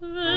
The